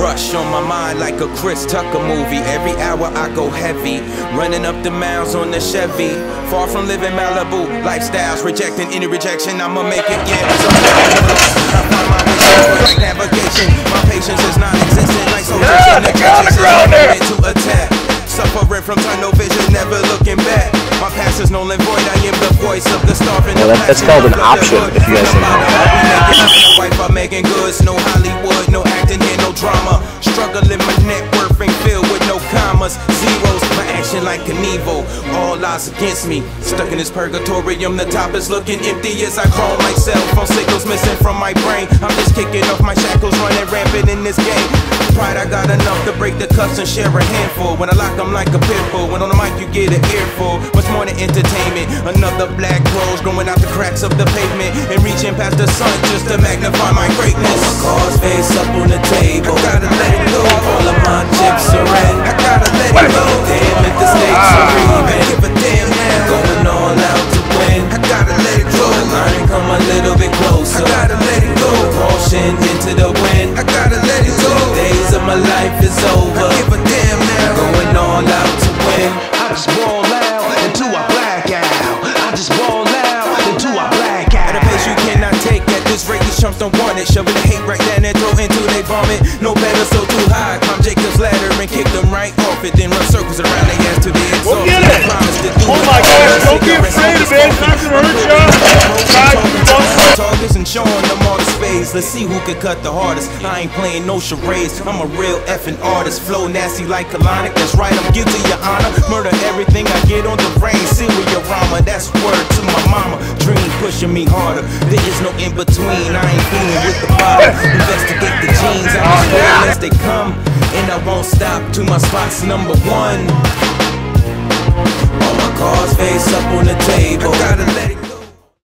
Rush on my mind like a Chris Tucker movie. Every hour I go heavy, running up the miles on the Chevy. Far from living Malibu lifestyles, rejecting any rejection. I'ma make it, yeah. So I find my like navigation. My patience is non-existent, like soldiers in the trenches. to attack. Suffering from tunnel vision, never looking back. My past is null and void. I am the voice of the starving. Well, that, that's called an option, if you guys didn't know. Goods, no Hollywood, no acting here, no drama. Struggling, my net worth ain't filled with no commas, zeros. My action like an evil, all odds against me. Stuck in this purgatorium, the top is looking empty as I crawl myself. Phone signals missing from my brain. I'm just kicking off my shackles, running rampant in this game. Pride, I got enough to break the cuffs and share a handful. When I lock them like a pit bull, when on the mic you get an earful. Much more than entertainment. Another black rose growing out the cracks of the pavement and reaching past the sun just to magnify my greatness. My cards face up on the table. I gotta let it go. All of my chips over. I give a damn now. Going all out to win. I just ball out until I black out. I just ball out until I black At a pace you cannot take at this rate, these chumps don't want it. Shoving the hate right down their throat until they vomit. No better, so too high. Climb Jacob's ladder and kick them right off it. Then run circles around their ass till they exhaust. get it. Oh my gosh, don't be afraid of it. It's not gonna hurt ya. Let's see who can cut the hardest. I ain't playing no charades. I'm a real effing artist. Flow nasty like colonic. That's right, I'm guilty, your honor. Murder everything I get on the brain. Your rama. That's word to my mama. Dream pushing me harder. There is no in between. I ain't fooling with the bottle. Investigate the genes. I'm as they come. And I won't stop to my spot's number one.